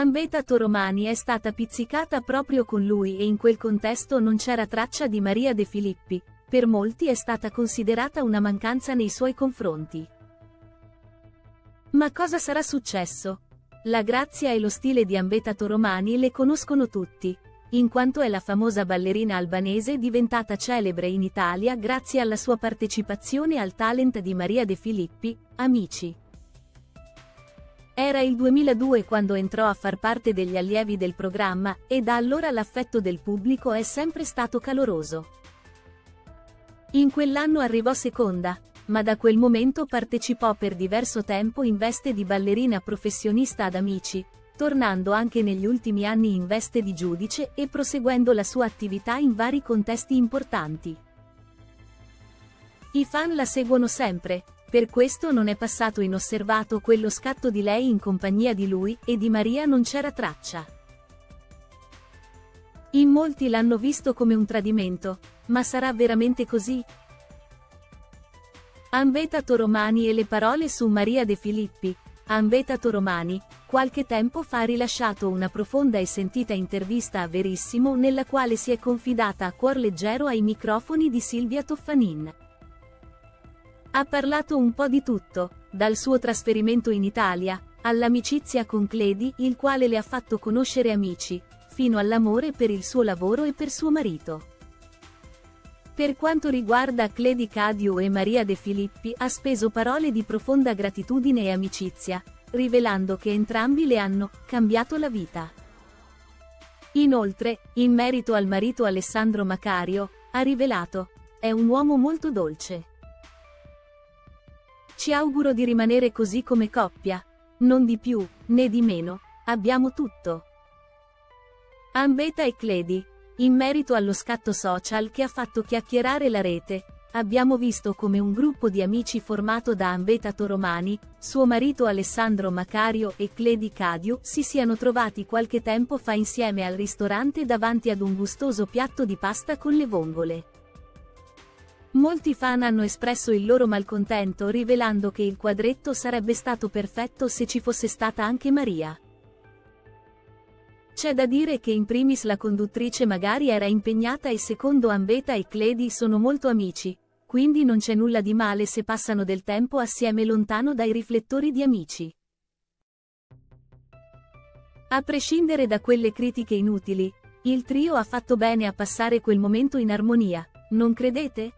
Ambeta Toromani è stata pizzicata proprio con lui e in quel contesto non c'era traccia di Maria De Filippi, per molti è stata considerata una mancanza nei suoi confronti. Ma cosa sarà successo? La grazia e lo stile di Ambeta Toromani le conoscono tutti, in quanto è la famosa ballerina albanese diventata celebre in Italia grazie alla sua partecipazione al talent di Maria De Filippi, Amici. Era il 2002 quando entrò a far parte degli allievi del programma, e da allora l'affetto del pubblico è sempre stato caloroso. In quell'anno arrivò seconda, ma da quel momento partecipò per diverso tempo in veste di ballerina professionista ad Amici, tornando anche negli ultimi anni in veste di giudice e proseguendo la sua attività in vari contesti importanti. I fan la seguono sempre, per questo non è passato inosservato quello scatto di lei in compagnia di lui, e di Maria non c'era traccia. In molti l'hanno visto come un tradimento, ma sarà veramente così? Ambeta Toromani e le parole su Maria De Filippi, Ambeta Toromani, qualche tempo fa ha rilasciato una profonda e sentita intervista a Verissimo nella quale si è confidata a cuor leggero ai microfoni di Silvia Toffanin. Ha parlato un po' di tutto, dal suo trasferimento in Italia, all'amicizia con Cledi, il quale le ha fatto conoscere amici, fino all'amore per il suo lavoro e per suo marito. Per quanto riguarda Cledi Cadiu e Maria De Filippi ha speso parole di profonda gratitudine e amicizia, rivelando che entrambi le hanno cambiato la vita. Inoltre, in merito al marito Alessandro Macario, ha rivelato, è un uomo molto dolce. Ci auguro di rimanere così come coppia, non di più, né di meno, abbiamo tutto. Ambeta e Cledi, in merito allo scatto social che ha fatto chiacchierare la rete, abbiamo visto come un gruppo di amici formato da Ambeta Toromani, suo marito Alessandro Macario e Cledi Cadiu si siano trovati qualche tempo fa insieme al ristorante davanti ad un gustoso piatto di pasta con le vongole. Molti fan hanno espresso il loro malcontento rivelando che il quadretto sarebbe stato perfetto se ci fosse stata anche Maria. C'è da dire che in primis la conduttrice magari era impegnata e secondo Ambeta e Cledi sono molto amici, quindi non c'è nulla di male se passano del tempo assieme lontano dai riflettori di amici. A prescindere da quelle critiche inutili, il trio ha fatto bene a passare quel momento in armonia, non credete?